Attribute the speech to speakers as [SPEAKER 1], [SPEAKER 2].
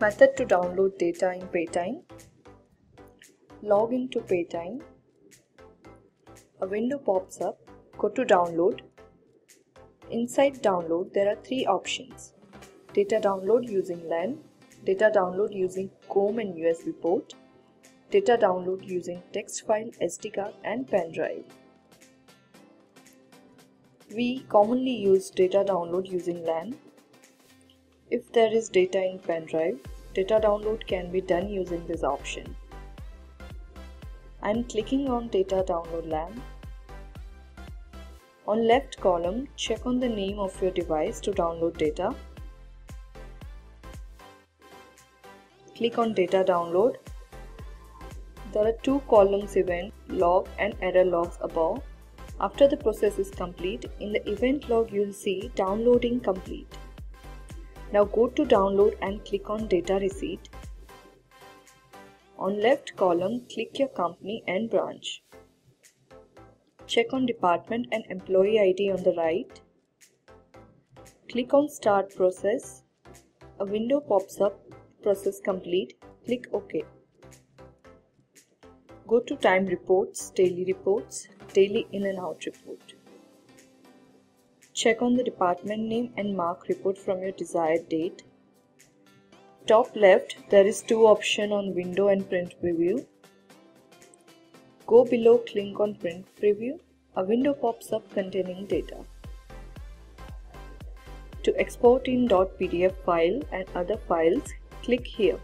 [SPEAKER 1] Method to download data in Paytime. Log into Paytime. A window pops up. Go to download. Inside download there are three options. Data download using LAN, data download using COM and USB port, data download using text file, SD card and pen drive. We commonly use data download using LAN. If there is data in pen drive, data download can be done using this option. I am clicking on data download LAN. On left column, check on the name of your device to download data. Click on data download. There are two columns event, log and error logs above. After the process is complete, in the event log you will see downloading complete. Now go to download and click on data receipt. On left column, click your company and branch. Check on department and employee ID on the right. Click on start process. A window pops up process complete, click OK. Go to time reports, daily reports, daily in and out report. Check on the department name and mark report from your desired date. Top left, there is two option on window and print preview. Go below, click on print preview. A window pops up containing data. To export in .pdf file and other files, click here.